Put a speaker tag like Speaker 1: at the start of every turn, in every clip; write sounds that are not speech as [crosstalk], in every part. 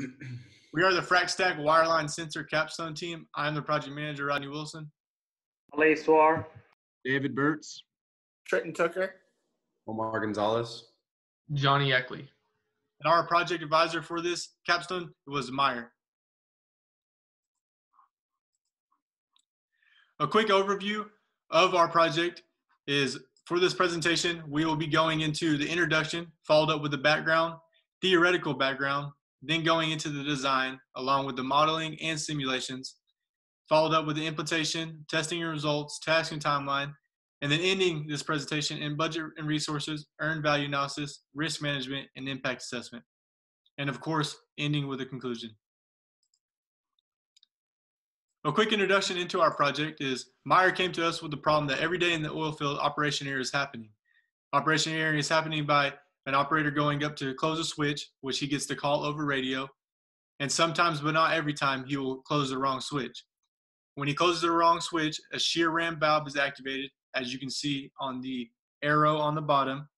Speaker 1: [clears throat] We are the FracStack Wireline Sensor Capstone team. I'm the project manager, Rodney Wilson.
Speaker 2: Malay Swar.
Speaker 3: David Burtz.
Speaker 4: Trenton Tucker.
Speaker 5: Omar Gonzalez.
Speaker 6: Johnie Eckley.
Speaker 1: And our project advisor for this capstone was Meyer. A quick overview of our project is for this presentation, we will be going into the introduction, followed up with the background, theoretical background, then going into the design along with the modeling and simulations, followed up with the implementation, testing and results, task and timeline, and then ending this presentation in budget and resources, earned value analysis, risk management, and impact assessment. And of course, ending with a conclusion. A quick introduction into our project is Meyer came to us with the problem that every day in the oil field operation area is happening. Operation area is happening by an operator going up to close a switch, which he gets to call over radio. And sometimes, but not every time, he will close the wrong switch. When he closes the wrong switch, a shear ram valve is activated, as you can see on the arrow on the bottom.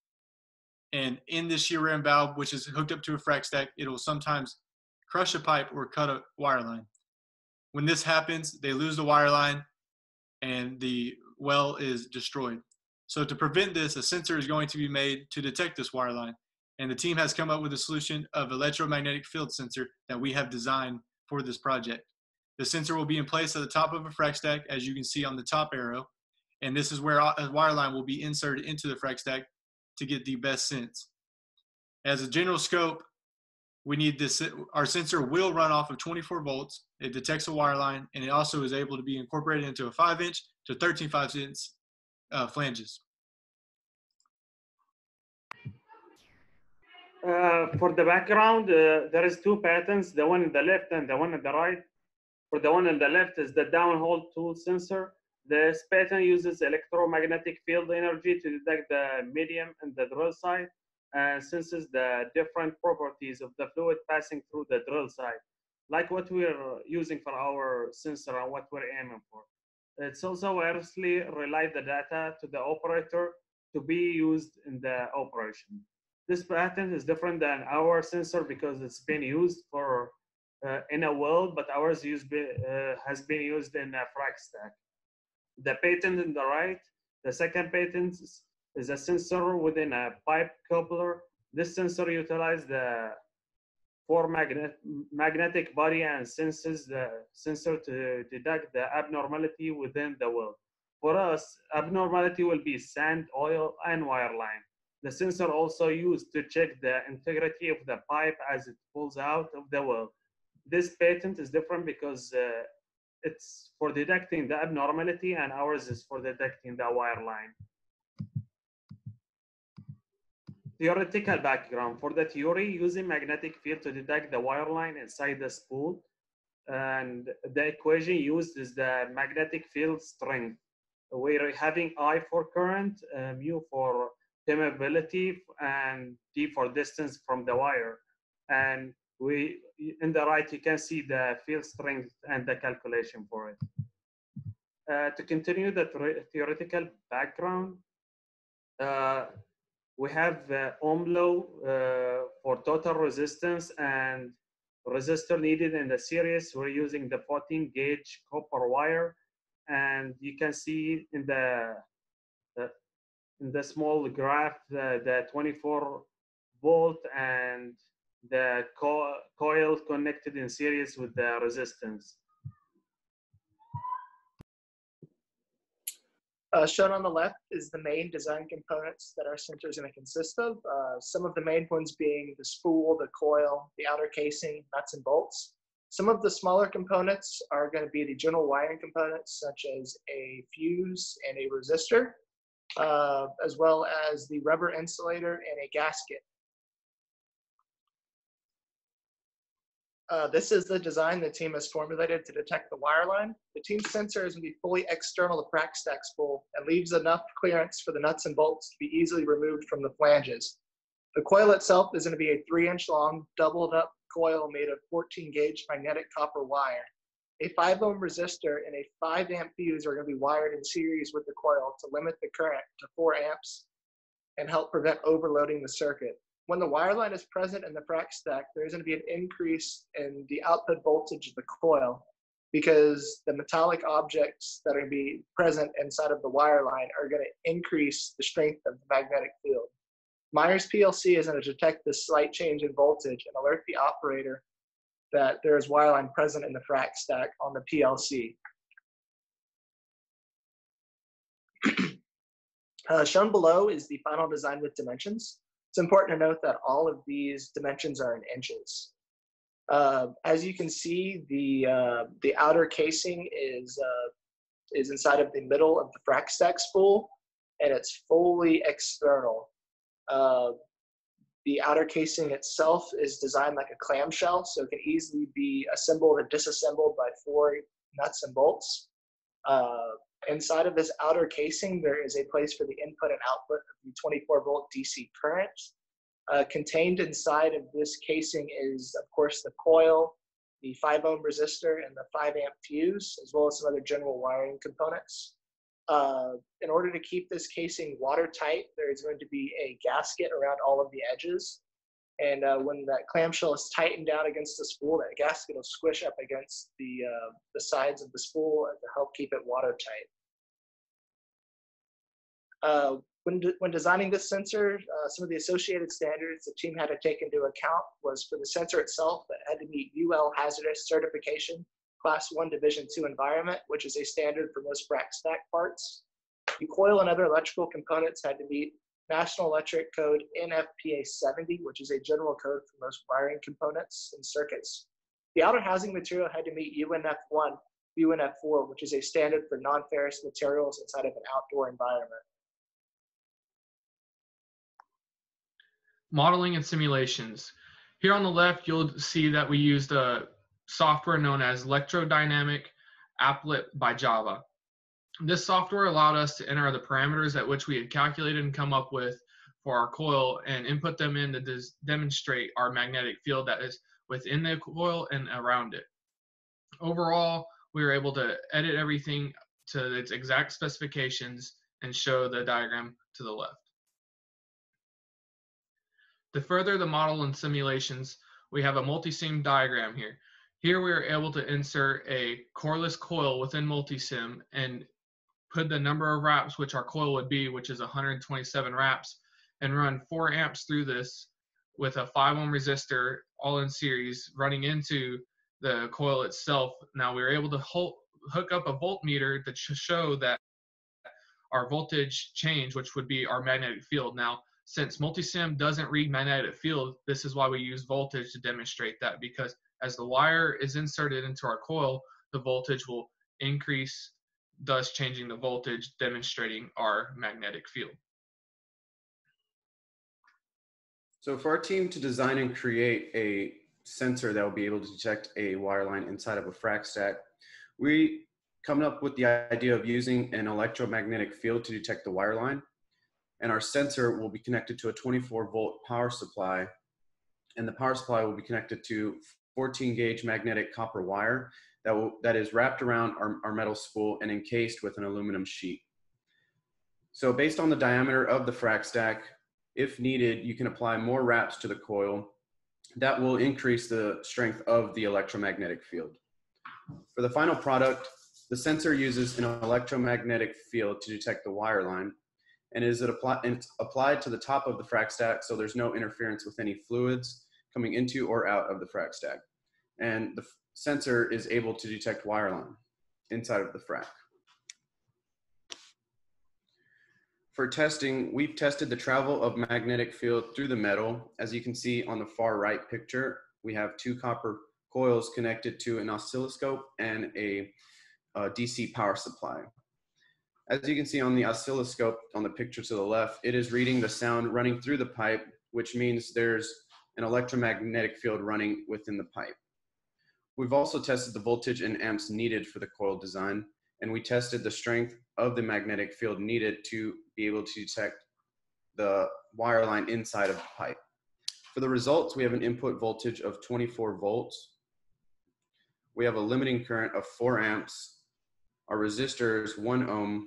Speaker 1: And in this shear ram valve, which is hooked up to a frac stack, it will sometimes crush a pipe or cut a wire line. When this happens, they lose the wire line and the well is destroyed. So to prevent this, a sensor is going to be made to detect this wire line. And the team has come up with a solution of electromagnetic field sensor that we have designed for this project. The sensor will be in place at the top of a frac stack, as you can see on the top arrow. And this is where a wire line will be inserted into the frac stack to get the best sense. As a general scope, we need this, our sensor will run off of 24 volts. It detects a wire line and it also is able to be incorporated into a five inch to 13 5 inch uh, flanges.
Speaker 2: Uh, for the background, uh, there is two patterns, the one on the left and the one on the right. For the one on the left is the downhole tool sensor. This pattern uses electromagnetic field energy to detect the medium and the drill site and senses the different properties of the fluid passing through the drill site, like what we're using for our sensor and what we're aiming for. It's also wirelessly relay the data to the operator to be used in the operation. This patent is different than our sensor because it's been used for uh, in a well, but ours be, uh, has been used in a frac stack. The patent in the right, the second patent is a sensor within a pipe coupler. This sensor utilizes the for magnet, magnetic body and senses the sensor to detect the abnormality within the well. For us, abnormality will be sand, oil, and wire line. The sensor also used to check the integrity of the pipe as it pulls out of the well. This patent is different because uh, it's for detecting the abnormality and ours is for detecting the wire line. Theoretical background. For the theory, using magnetic field to detect the wire line inside the spool. And the equation used is the magnetic field strength. We're having I for current, uh, mu for permeability, and D for distance from the wire. And we, in the right, you can see the field strength and the calculation for it. Uh, to continue the theoretical background, uh, we have uh, Ohm law uh, for total resistance and resistor needed in the series. We're using the 14 gauge copper wire. And you can see in the, in the small graph the, the 24 volt and the co coil connected in series with the resistance.
Speaker 4: Uh, shown on the left is the main design components that our sensor is going to consist of. Uh, some of the main ones being the spool, the coil, the outer casing, nuts and bolts. Some of the smaller components are going to be the general wiring components, such as a fuse and a resistor, uh, as well as the rubber insulator and a gasket. Uh, this is the design the team has formulated to detect the wire line. The team sensor is going to be fully external to FracStack spool and leaves enough clearance for the nuts and bolts to be easily removed from the flanges. The coil itself is going to be a three inch long doubled up coil made of 14 gauge magnetic copper wire. A 5 ohm resistor and a 5 amp fuse are going to be wired in series with the coil to limit the current to 4 amps and help prevent overloading the circuit. When the wire line is present in the frac stack, there's going to be an increase in the output voltage of the coil because the metallic objects that are going to be present inside of the wire line are going to increase the strength of the magnetic field. Meyer's PLC is going to detect this slight change in voltage and alert the operator that there is wireline present in the frac stack on the PLC. [clears throat] uh, shown below is the final design with dimensions. It's important to note that all of these dimensions are in inches. Uh, as you can see, the uh, the outer casing is uh, is inside of the middle of the frac stack spool, and it's fully external. Uh, the outer casing itself is designed like a clamshell, so it can easily be assembled and disassembled by four nuts and bolts. Inside of this outer casing, there is a place for the input and output of the 24 volt DC current. Uh, contained inside of this casing is, of course, the coil, the 5 ohm resistor, and the 5 amp fuse, as well as some other general wiring components. Uh, in order to keep this casing watertight, there is going to be a gasket around all of the edges. And uh, when that clamshell is tightened down against the spool, that gasket will squish up against the, uh, the sides of the spool to help keep it watertight. Uh, when, de when designing this sensor, uh, some of the associated standards the team had to take into account was for the sensor itself, it had to meet UL hazardous certification class one division two environment, which is a standard for most frac stack parts. The coil and other electrical components had to meet National Electric Code NFPA 70, which is a general code for most wiring components and circuits. The outer housing material had to meet UNF1, UNF4, which is a standard for non-ferrous materials inside of an outdoor environment.
Speaker 3: Modeling and simulations. Here on the left, you'll see that we used a software known as Electrodynamic Applet by Java. This software allowed us to enter the parameters at which we had calculated and come up with for our coil and input them in to demonstrate our magnetic field that is within the coil and around it. Overall, we were able to edit everything to its exact specifications and show the diagram to the left. To further the model and simulations, we have a multi-sim diagram here. Here we are able to insert a coreless coil within Multisim and put the number of wraps which our coil would be, which is 127 wraps, and run 4 amps through this with a 5 ohm resistor all in series running into the coil itself. Now we were able to hook up a voltmeter to show that our voltage change, which would be our magnetic field. Now, since Multisim doesn't read magnetic field, this is why we use voltage to demonstrate that because as the wire is inserted into our coil, the voltage will increase, thus changing the voltage, demonstrating our magnetic field.
Speaker 5: So for our team to design and create a sensor that will be able to detect a wire line inside of a frac stack, we come up with the idea of using an electromagnetic field to detect the wire line. And our sensor will be connected to a 24 volt power supply. And the power supply will be connected to 14 gauge magnetic copper wire that, will, that is wrapped around our, our metal spool and encased with an aluminum sheet. So based on the diameter of the frac stack, if needed, you can apply more wraps to the coil. That will increase the strength of the electromagnetic field. For the final product, the sensor uses an electromagnetic field to detect the wire line and is it apply, it's applied to the top of the frac stack so there's no interference with any fluids coming into or out of the frac stack. And the sensor is able to detect wireline inside of the frac. For testing, we've tested the travel of magnetic field through the metal. As you can see on the far right picture, we have two copper coils connected to an oscilloscope and a, a DC power supply. As you can see on the oscilloscope on the picture to the left, it is reading the sound running through the pipe, which means there's an electromagnetic field running within the pipe. We've also tested the voltage and amps needed for the coil design, and we tested the strength of the magnetic field needed to be able to detect the wire line inside of the pipe. For the results, we have an input voltage of 24 volts. We have a limiting current of 4 amps. Our resistor is 1 ohm.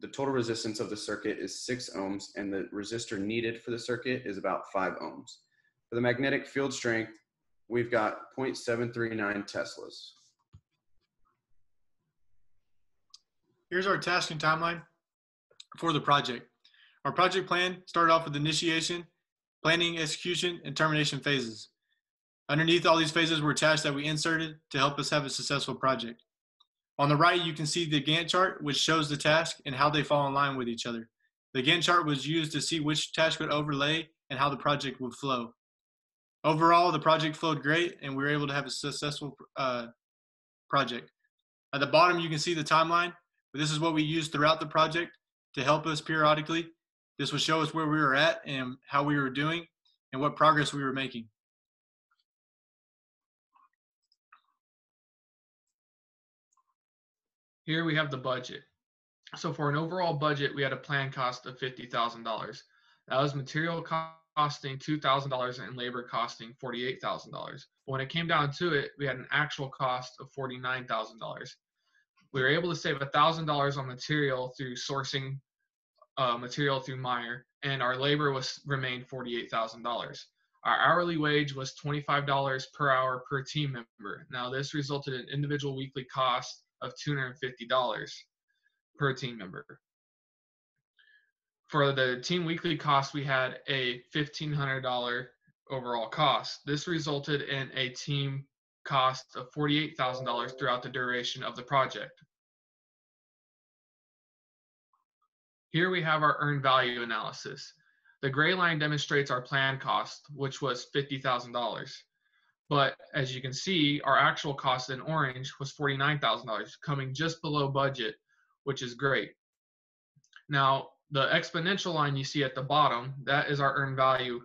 Speaker 5: the total resistance of the circuit is six ohms and the resistor needed for the circuit is about five ohms. For the magnetic field strength, we've got 0.739 Teslas.
Speaker 1: Here's our tasking timeline for the project. Our project plan started off with initiation, planning, execution, and termination phases. Underneath all these phases were tasks that we inserted to help us have a successful project. On the right, you can see the Gantt chart, which shows the task and how they fall in line with each other. The Gantt chart was used to see which task would overlay and how the project would flow. Overall, the project flowed great and we were able to have a successful uh, project. At the bottom, you can see the timeline. This is what we used throughout the project to help us periodically. This would show us where we were at and how we were doing and what progress we were making.
Speaker 3: Here we have the budget. So for an overall budget, we had a plan cost of $50,000. That was material costing $2,000 and labor costing $48,000. When it came down to it, we had an actual cost of $49,000. We were able to save $1,000 on material through sourcing uh, material through Meyer, and our labor was remained $48,000. Our hourly wage was $25 per hour per team member. Now this resulted in individual weekly cost of $250 per team member. For the team weekly cost, we had a $1,500 overall cost. This resulted in a team cost of $48,000 throughout the duration of the project. Here we have our earned value analysis. The gray line demonstrates our planned cost, which was $50,000. But as you can see, our actual cost in orange was $49,000, coming just below budget, which is great. Now, the exponential line you see at the bottom, that is our earned value.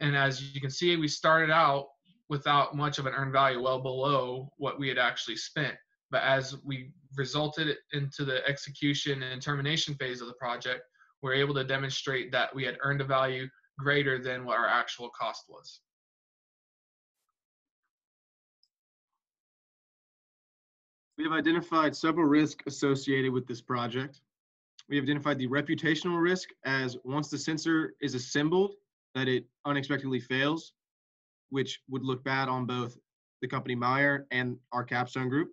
Speaker 3: And as you can see, we started out without much of an earned value, well below what we had actually spent. But as we resulted into the execution and termination phase of the project, we we're able to demonstrate that we had earned a value greater than what our actual cost was.
Speaker 6: We have identified several risks associated with this project. We have identified the reputational risk as once the sensor is assembled, that it unexpectedly fails, which would look bad on both the company Meyer and our Capstone Group.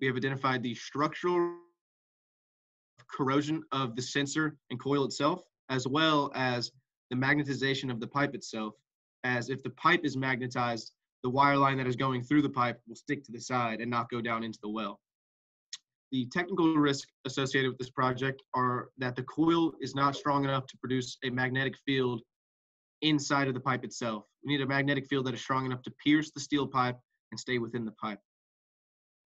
Speaker 6: We have identified the structural corrosion of the sensor and coil itself, as well as the magnetization of the pipe itself, as if the pipe is magnetized, the wire line that is going through the pipe will stick to the side and not go down into the well. The technical risk associated with this project are that the coil is not strong enough to produce a magnetic field inside of the pipe itself. We need a magnetic field that is strong enough to pierce the steel pipe and stay within the pipe.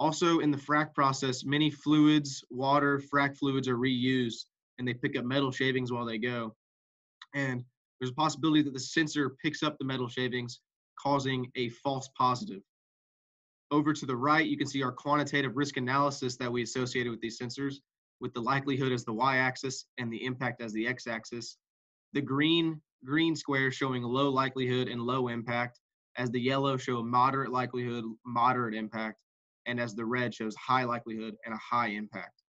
Speaker 6: Also, in the frac process, many fluids, water, frac fluids are reused and they pick up metal shavings while they go. And there's a possibility that the sensor picks up the metal shavings, causing a false positive. Over to the right, you can see our quantitative risk analysis that we associated with these sensors with the likelihood as the y-axis and the impact as the x-axis. The green green square showing low likelihood and low impact, as the yellow show moderate likelihood, moderate impact, and as the red shows high likelihood and a high impact.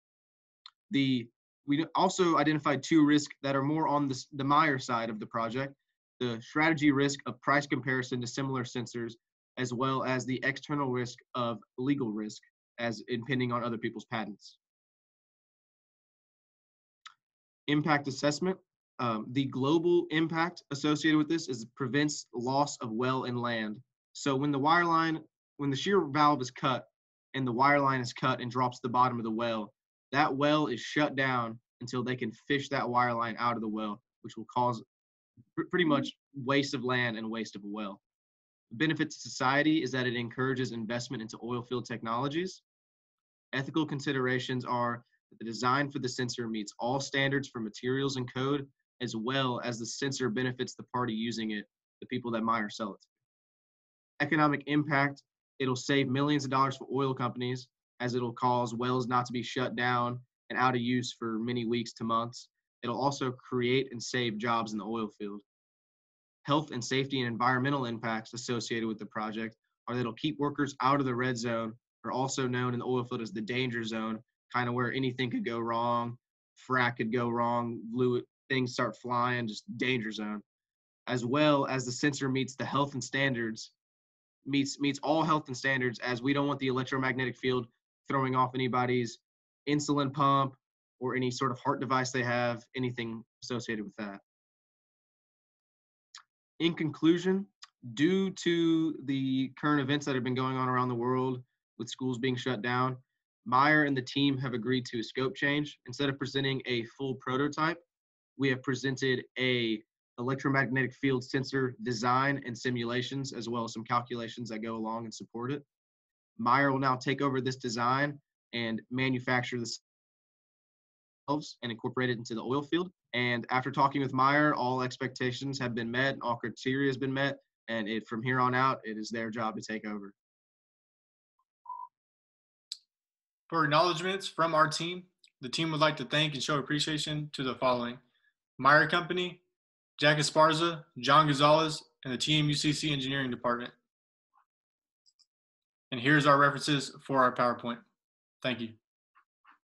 Speaker 6: The we also identified two risks that are more on the, the Meyer side of the project, the strategy risk of price comparison to similar sensors, as well as the external risk of legal risk as impending on other people's patents. Impact assessment. Um, the global impact associated with this is prevents loss of well and land. So when the wire line, when the shear valve is cut, and the wire line is cut and drops to the bottom of the well, that well is shut down until they can fish that wire line out of the well, which will cause pretty much waste of land and waste of a well. Benefit to society is that it encourages investment into oil field technologies. Ethical considerations are that the design for the sensor meets all standards for materials and code, as well as the sensor benefits the party using it, the people that buy or sell it. Economic impact It'll save millions of dollars for oil companies as it'll cause wells not to be shut down and out of use for many weeks to months. It'll also create and save jobs in the oil field. Health and safety and environmental impacts associated with the project are that it'll keep workers out of the red zone, or also known in the oil field as the danger zone, kind of where anything could go wrong. frac could go wrong, things start flying, just danger zone. As well as the sensor meets the health and standards, meets meets all health and standards, as we don't want the electromagnetic field throwing off anybody's insulin pump or any sort of heart device they have, anything associated with that. In conclusion, due to the current events that have been going on around the world with schools being shut down, Meyer and the team have agreed to a scope change. Instead of presenting a full prototype, we have presented a electromagnetic field sensor design and simulations, as well as some calculations that go along and support it. Meyer will now take over this design and manufacture the and incorporate it into the oil field. And after talking with Meyer, all expectations have been met, all criteria has been met, and it from here on out, it is their job to take over.
Speaker 1: For acknowledgments from our team, the team would like to thank and show appreciation to the following Meyer Company, Jack Esparza, John Gonzalez, and the TAMUCC Engineering Department. And here's our references for our PowerPoint. Thank you.